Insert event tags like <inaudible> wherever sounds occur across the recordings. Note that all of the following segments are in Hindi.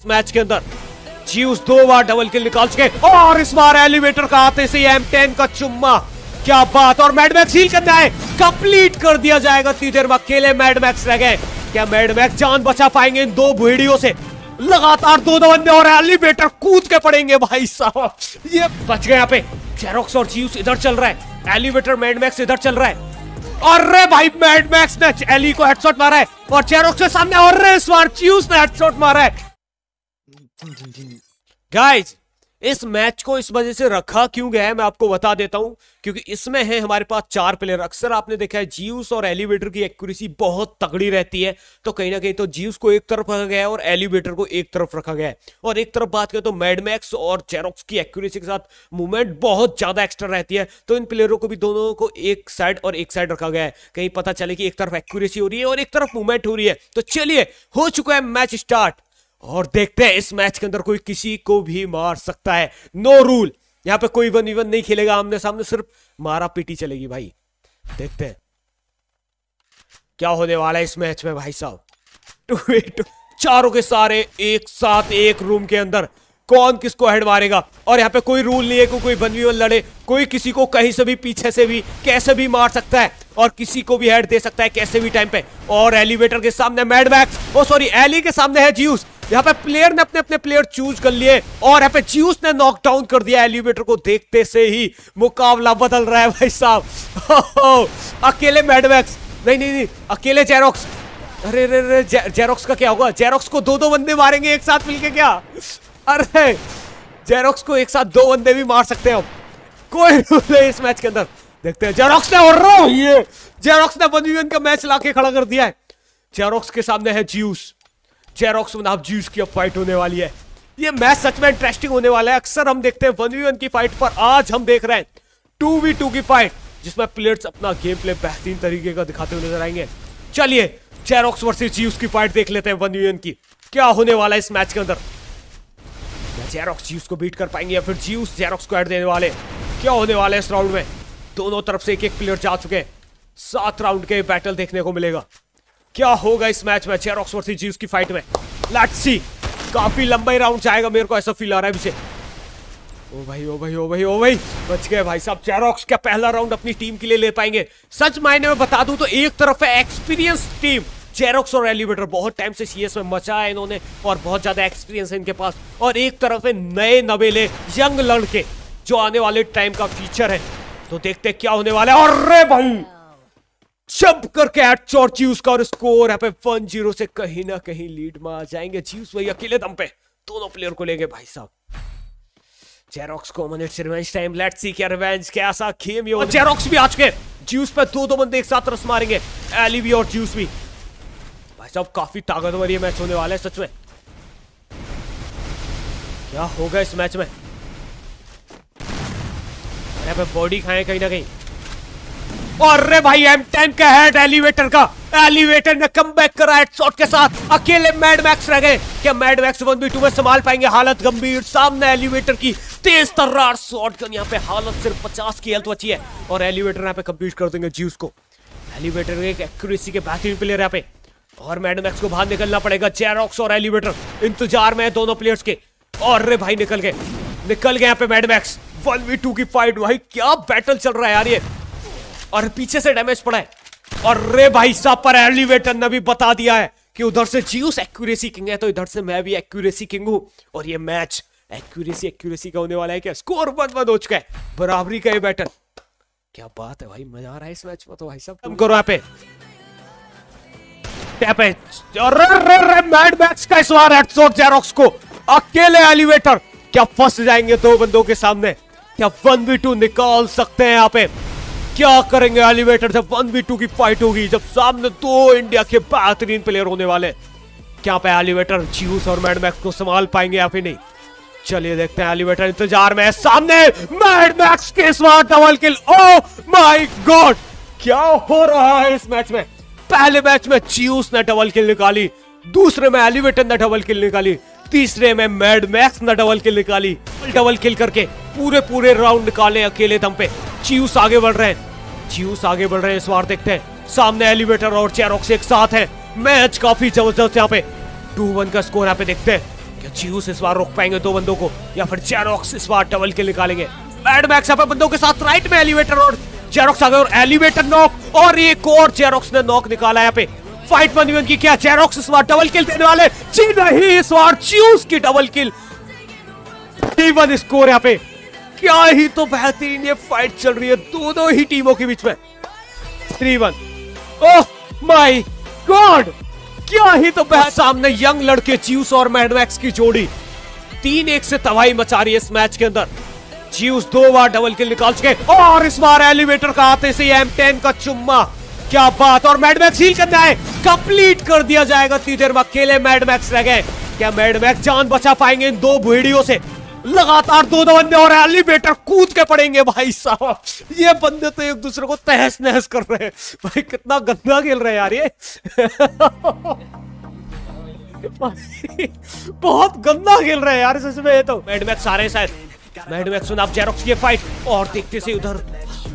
इस मैच के अंदर। जीउस दो बार डबल किल निकाल चुके और इस बार एलिवेटर का आते से एम टेन का चुम्मा। क्या बात! और मैडमैक्स हील करना है। कंप्लीट कर दिया जाएगा। इतनी देर में अकेले मैडमैक्स रह गए। क्या मैडमैक्स जान बचा पाएँगे इन दो भेड़ियों से? लगातार दो दो बंदे और एलिवेटर कूद के पड़ेंगे भाई साहब। ये बच गए यहाँ पे। जेरोक्स और जीउस इधर चल रहा है। एलिवेटर मैडमैक्स इधर चल रहा है। अरे भाई मैडमैक्स ने एली को हेडशॉट मारा है। और जेरोक्स के सामने और इस बार जीउस ने हेडशॉट मारा है। गाइस इस मैच को इस वजह से रखा क्यों गया है, मैं आपको बता देता हूँ, क्योंकि इसमें है हमारे पास चार प्लेयर अक्सर आपने देखा है जीउस और एलिवेटर की एक्यूरेसी बहुत तगड़ी रहती है तो कहीं ना कहीं तो जीउस को एक तरफ़ रखा गया है और एलिवेटर को एक तरफ़ रखा गया है। और एक तरफ़ बात करें तो मैडमैक्स और जेरोक्स की एक्यूरेसी के साथ मूवमेंट बहुत ज़्यादा एक्स्ट्रा रहती है तो इन प्लेयरों को भी दोनों को एक साइड और एक साइड रखा गया है। कहीं पता चले कि एक तरफ़ एक्यूरेसी हो रही है और एक तरफ़ मूवमेंट हो रही है। तो चलिए, हो चुका है मैच स्टार्ट और देखते हैं इस मैच के अंदर कोई किसी को भी मार सकता है। नो रूल यहाँ पे कोई वन वन नहीं खेलेगा आमने सामने, सिर्फ़ मारा पीटी चलेगी भाई। देखते हैं। क्या होने वाला है इस मैच में भाई साहब? टू टू चारों के सारे एक साथ एक रूम के अंदर। कौन किसको हेड मारेगा? और यहाँ पे कोई रूल नहीं है कोई वन वन लड़े, कोई किसी को कहीं से भी, पीछे से भी, कैसे भी मार सकता है। और किसी को भी हेड दे सकता है कैसे भी टाइम पे। और एलिवेटर के सामने मैडमैक्स ओ सॉरी एली के सामने है जीउस यहाँ पे प्लेयर ने अपने अपने प्लेयर चूज़ कर लिए और यहाँ पे जीउस ने नॉकडाउन कर दिया एलिवेटर को देखते से ही मुकाबला बदल रहा है भाई साहब। अकेले मैडमैक्स नहीं नहीं नहीं, अकेले जेरोक्स अरे अरे अरे जेरोक्स का क्या होगा? जेरोक्स को दो दो बंदे मारेंगे एक साथ मिलके क्या? अरे जेरोक्स को एक साथ दो बंदे भी मार सकते हैं कोई रूल नहीं इस मैच के अंदर। देखते हैं जेरोक्स ने और ये जेरोक्स ने वन का मैच लाके खड़ा कर दिया है। जेरोक्स के सामने है जीउस जेरोक्स बनाम जीउस की अब फाइट होने वाली है। ये मैच सच में इंटरेस्टिंग होने वाला है। अक्सर हम देखते हैं वन वी वन की फाइट पर। आज हम देख रहे हैं टू वी टू की फाइट जिसमें प्लेयर्स अपना गेम प्ले बेहतरीन तरीके का दिखाते हुए नज़र आएँगे। चलिए जेरोक्स वर्सेस जीउस की फाइट देख लेते हैं वन वी वन की। क्या होने वाला है इस मैच के अंदर? जेरोक्स जीउस को बीट कर पाएँगे या फिर जीउस जेरोक्स को ऐड देने वाले? क्या होने वाला है इस राउंड में? दोनों तरफ़ से एक एक प्लेयर जा चुके हैं। सात राउंड के बैटल देखने को मिलेगा। क्या होगा इस मैच में? जेरोक्स वर्सेस जीउस की फाइट में। लेट्स काफ़ी लंबा ही राउंड जाएगा मेरे को, ऐसा फील आ रहा है पीछे ओ भाई ओ भाई ओ भाई ओ भाई, बच गए भाई साहब। जेरोक्स का पहला राउंड अपनी टीम के लिए ले पाएँगे? सच मायने में बता दूँ तो एक तरफ़ है एक्सपीरियंस टीम जेरोक्स और एलिवेटर बहुत टाइम से सीएस में मचा है इन्होंने और बहुत ज़्यादा एक्सपीरियंस है इनके पास। और एक तरफ़ है नए नवेले यंग लड़के, जो आने वाले टाइम का फीचर है। तो देखते क्या होने वाला है। और भाई! जंप करके एट चोर च्यूज का और स्कोर है पे वन ज़ीरो से कहीं ना कहीं लीड में आ जाएँगे। च्यूज भाई अकेले दम पे। दोनों प्लेयर को लेंगे भाई साहब। जेरोक्स को मिनट से रिवेंज टाइम लेट्स सी क्या रिवेंज कैसा खेम ये जेरोक्स भी आ चुके ज्यूस पे दो दो बंदे एक साथ रस मारेंगे। एली भी और ज्यूस भी। भाई साहब, काफ़ी ताकतवर ये मैच होने वाला है सच में। क्या होगा इस मैच में? बॉडी खाए कहीं ना कहीं। और रे भाई एम टेन का हेड एलिवेटर का एलिवेटर ने कम बैक करा हेड शॉट के साथ। अकेले मैड मैक्स रह गए। क्या Mad Max one v two में संभाल पाएँगे? हालत गंभीर, सामने एलिवेटर की तेज तर्रार शॉट गन यहाँ पे हालत सिर्फ़ पचास की हेल्थ बची है। और एलिवेटर यहाँ पे कंप्लीट कर देंगे जीव को। एलिवेटर एक एक्यूरेसी के बेहतरीन प्लेयर यहाँ पे। और मैडमैक्स को बाहर निकलना पड़ेगा। जेरोक्स और एलिवेटर इंतज़ार में है दोनों प्लेयर्स के। और रे भाई, निकल गए। निकल गए यहाँ पे Mad Max one v two की फाइट भाई, क्या बैटल चल रहा है यार ये। और पीछे से डैमेज पड़ा है। और रे भाई साहब, पर एलिवेटर ने भी बता दिया है कि उधर से जीउस एक्यूरेसी किंग है तो इधर से मैं भी एक्यूरेसी किंग हूँ। और ये मैच एक्यूरेसी एक्यूरेसी का होने वाला है क्या? स्कोर वन वन हो चुका है बराबरी का ये बैटल क्या बात है भाई, मज़ा आ रहा है इस मैच में तो भाई साहब। तुम करो यहाँ पे। मैड मैक्स का इस बार हेडशॉट जेरोक्स को अकेले एलिवेटर क्या फंस जाएँगे दो बंदों के सामने। क्या वन बी टू निकाल सकते हैं यहाँ पे। क्या करेंगे? एलिवेटर जब वन वी टू की फाइट होगी। जब सामने दो इंडिया के बेहतरीन प्लेयर होने वाले क्या पे एलिवेटर जीवस और मैडमैक्स को संभाल पाएँगे या फिर नहीं? चलिए देखते हैं एलिवेटर इंतज़ार में सामने मैडमैक्स के स्वार double kill oh my God क्या हो रहा है इस मैच में? पहले मैच में जीवस ने डबल किल निकाली। दूसरे में एलिवेटर ने डबल किल निकाली। तीसरे में मैड मैक्स ने डबल किल निकाली। डबल किल करके पूरे पूरे राउंड निकाले अकेले दम पे। चीयूस आगे बढ़ रहे हैं। चीयूस आगे बढ़ रहे हैं इस बार देखते हैं सामने एलिवेटर और चेरोक्स एक साथ है मैच काफ़ी ज़बरदस्त यहाँ पे टू वन का स्कोर यहाँ पे देखते हैं क्या जीवस इस बार रोक पाएँगे दो बंदों को या फिर जेरोक्स इस बार डबल किल निकालेंगे मैड मैक्स यहाँ पे बंदों के साथ राइट में एलिवेटर और जेरोक्स आ गए और एलिवेटर नॉक और एक और जेरोक्स ने नॉक निकाला यहाँ पे फाइट बनी उनकी क्या जेरोक्स इस बार डबल किल देने वाले जी नहीं इस बार च्यूज की डबल किल स्कोर यहाँ पे क्या ही तो बेहतरीन ये फाइट चल रही है। दोनों ही टीमों के बीच में। Three one oh my God क्या ही तो बेहतर सामने यंग लड़के च्यूस और मैडमैक्स की जोड़ी। तीन एक से तबाही मचा रही है इस मैच के अंदर। च्यूस दो बार डबल किल निकाल चुके और इस बार एलिवेटर का आते से एम टेन का चुम्मा। क्या बात! और मैडमैक्स हील करना है। कंप्लीट कर दिया जाएगा। इतनी देर में अकेले मैडमैक्स रह गए। क्या मैडमैक्स जान बचा पाएँगे इन दो भेड़ियों से? लगातार दो दो बंदे और एलिवेटर कूद के पड़ेंगे भाई साहब। ये बंदे तो एक दूसरे को तहस नहस कर रहे हैं। भाई, कितना गंदा खेल रहे हैं यार ये। बहुत गंदा खेल रहे हैं यार इसमें ये तो। मैडमैक्स आ रहे हैं शायद। मैडमैक्स आप जेरोक्स की फाइट और देखते से उधर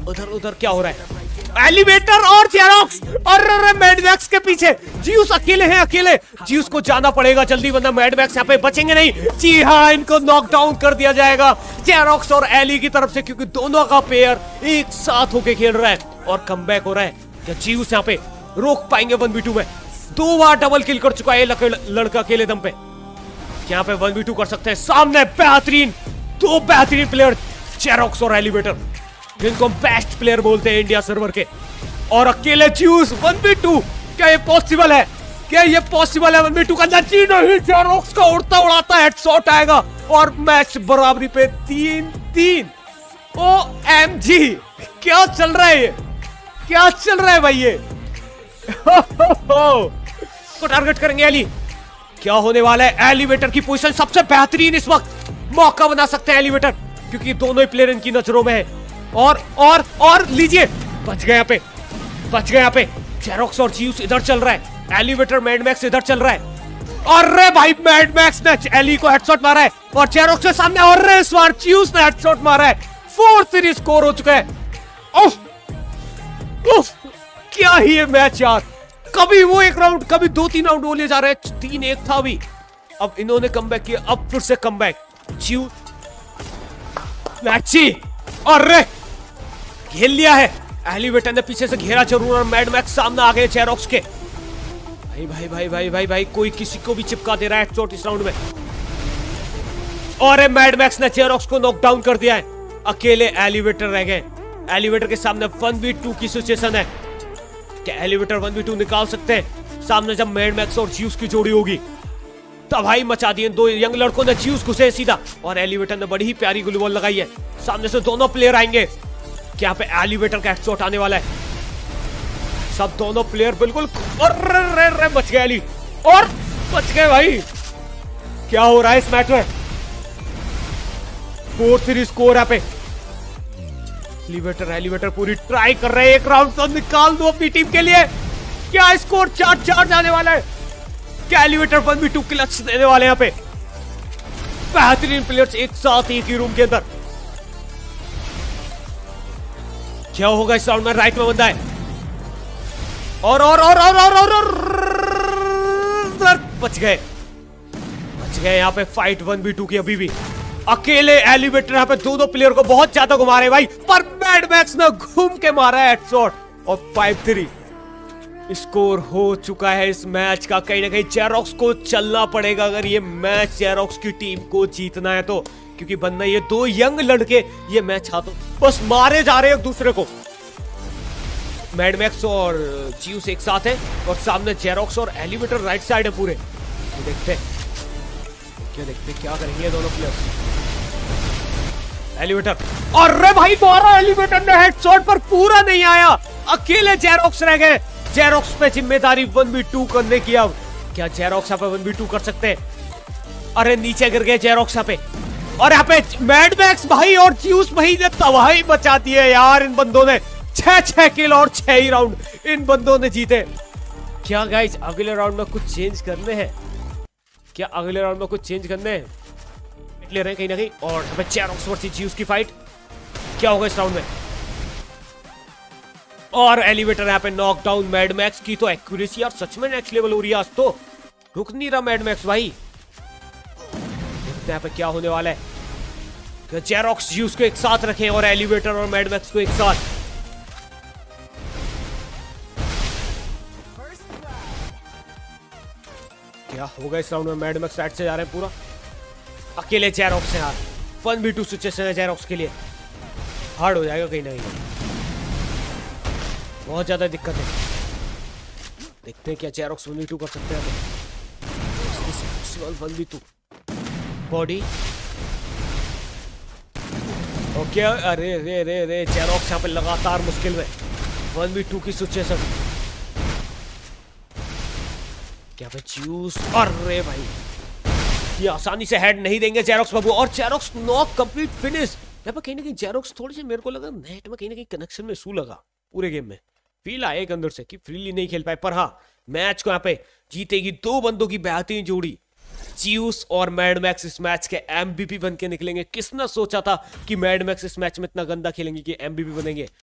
उधर उधर क्या हो रहा है? एलिवेटर और जेरोक्स और मैडमैक्स के पीछे। जीउस अकेले हैं, अकेले। जीउस को जाना पड़ेगा जल्दी, वरना मैडमैक्स यहाँ पे बचेंगे नहीं। जी हाँ इनको नॉकडाउन कर दिया जाएगा। जेरोक्स और एली की तरफ़ से, क्योंकि दोनों का पेयर एक साथ होके खेल रहा है और कम हो रहा है। क्या जीउस यहाँ पे रोक पाएँगे वन बी में। दो बार डबल किल कर चुका है लड़का अकेले दम पे। यहाँ पे वन बी टू कर सकते हैं। सामने बेहतरीन, दो बेहतरीन प्लेयर जेरोक्स और एलिवेटर। जिनको बेस्ट प्लेयर बोलते हैं इंडिया सर्वर के। और अकेले चूज़ वन बी टू क्या ये पॉसिबल है? क्या ये पॉसिबल है वन बी टू का? नहीं का उड़ता उड़ाता हेड शॉट आएगा। और मैच बराबरी पे तीन तीन ओ एम जी क्या चल रहा है ये? क्या चल रहा है भाई ये? <laughs> को टारगेट करेंगे एली क्या होने वाला है? एलिवेटर की पोजीशन सबसे बेहतरीन इस वक्त। मौका बना सकते हैं एलिवेटर क्योंकि दोनों ही प्लेयर इनकी नज़रों में है। और और और लीजिए। बच गए यहाँ पे। बच गए यहाँ पे। जेरोक्स और जीउस इधर चल रहा है। एलिवेटर मैडमैक्स इधर चल रहा है। और रे भाई मैडमैक्स ने एली को हेडशॉट मारा है और जेरोक्स के सामने और रे इस बार जीउस ने हेडशॉट मारा है। फोर थ्री स्कोर हो चुका है। उफ, उफ, क्या ही है मैच यार। कभी वो एक राउंड कभी दो तीन राउंड बोले जा रहे हैं। तीन एक था अभी। अब इन्होंने कम बैक किया अब फिर से कम बैक जीव मैची और रे घेर लिया है। एलिवेटर ने पीछे से घेरा ज़रूर और मैड मैक्स सामने आ गए चेरोक्स के। भाई भाई भाई भाई भाई भाई, कोई किसी को भी चिपका दे रहा है चौतीस राउंड में। और मैड मैक्स ने चेरोक्स को नॉकडाउन कर दिया है। अकेले एलिवेटर रह गए। एलिवेटर के सामने वन वी टू की सिचुएशन है। क्या एलिवेटर वन वी टू निकाल सकते हैं? सामने जब मैड मैक्स और जीउस की जोड़ी होगी। तबाही मचा दी दो यंग लड़कों ने जीउस घुसे सीधा। और एलिवेटर ने बड़ी ही प्यारी गुलबॉल लगाई है। सामने से दोनों प्लेयर आएँगे। क्या पे एलिवेटर का हेडशॉट आने वाला है? सब दोनों प्लेयर बिल्कुल बच गए अली। और बच गए भाई। क्या हो रहा है इस मैच में फोर थ्री स्कोर है पे। एलिवेटर एलिवेटर पूरी ट्राई कर रहे हैं। एक राउंड तो निकाल दो अपनी टीम के लिए। क्या स्कोर चार चार जाने वाला है? क्या Elevator one v two clutch देने वाले यहाँ पे? बेहतरीन प्लेयर्स एक साथ एक ही रूम के अंदर। क्या होगा इस राउंड में? राइट में बंदा है। और और और और और और, बच गए। बच गए यहाँ पे फाइट वन बी टू की अभी भी। अकेले एलिवेटर यहाँ पे दो दो प्लेयर को बहुत ज़्यादा घुमा रहे भाई। पर बैड मैक्स ने घूम के मारा है हेडशॉट और फाइव थ्री स्कोर हो चुका है इस मैच का। कहीं ना कहीं चेरोक्स को चलना पड़ेगा अगर ये मैच चेरोक्स की टीम को जीतना है तो। क्योंकि बनना ये दो यंग लड़के ये मैच हाथों बस मारे जा रहे हैं एक दूसरे को। मैडमैक्स और जीउस एक साथ है और सामने जेरोक्स और एलिवेटर राइट साइड है पूरे। तो देखते क्या देखते क्या करेंगे दोनों प्लेयर्स एलिवेटर और रे भाई मारा एलिवेटर ने हेडशॉट पर पूरा नहीं आया। अकेले चेरोक्स रह गए। जेरोक्स पे ज़िम्मेदारी वन बी टू करने की अब। क्या जेरोक्स यहाँ पे वन बी टू कर सकते हैं? अरे, नीचे गिर गए जेरोक्स यहाँ पे। और यहाँ पे मैडमैक्स भाई और ज्यूस भाई ने तबाही बचा दी है यार इन बंदों ने। छह छह किल और छह ही राउंड इन बंदों ने जीते। क्या गाइस अगले राउंड में कुछ चेंज करने हैं? क्या अगले राउंड में कुछ चेंज करने हैं? ले रहे कहीं ना कहीं। और यहाँ पे जेरोक्स वर्सेस ज्यूस की फाइट क्या होगा इस राउंड में? और एलिवेटर यहाँ पे नॉकडाउन मैडमैक्स की तो एक्यूरेसी यार सच में नेक्स्ट लेवल हो रही है आज तो। रुक नहीं रहा मैडमैक्स भाई। यहाँ पे क्या होने वाला है। जेरोक्स जीव को एक साथ रखें और एलिवेटर और मैडमैक्स को एक साथ। क्या होगा इस राउंड में मैडमैक्स साइड से जा रहे हैं पूरा? अकेले जेरोक्स हैं यार। वन बी टू सिचुएशन है जेरोक्स के लिए। हार्ड हो जाएगा कहीं ना कहीं। बहुत ज़्यादा दिक्कत है। देखते हैं क्या जेरोक्स वन टू कर सकते हैं वन टू बॉडी ओके अरे रे रे रे जेरोक्स यहाँ पे लगातार मुश्किल में। वन बी टू की सिचुएशन क्या पे जूस अरे भाई। ये आसानी से हेड नहीं देंगे चेरोक्स बाबू। और जेरोक्स नॉक कंप्लीट फिनिश यहाँ पर कहीं ना कहीं जेरोक्स थोड़ी सी मेरे को लगा नेट में कहीं ना कहीं कनेक्शन में सू लगा। पूरे गेम में। फील आया एक अंदर से कि फ्रीली नहीं खेल पाए। पर हाँ मैच को यहाँ पे जीतेगी दो बंदों की बेहतरीन जोड़ी। जीउस और मैडमैक्स इस मैच के एमबीपी बन के निकलेंगे। किसने सोचा था कि मैडमैक्स इस मैच में इतना गंदा खेलेंगे कि एमबीपी बनेंगे?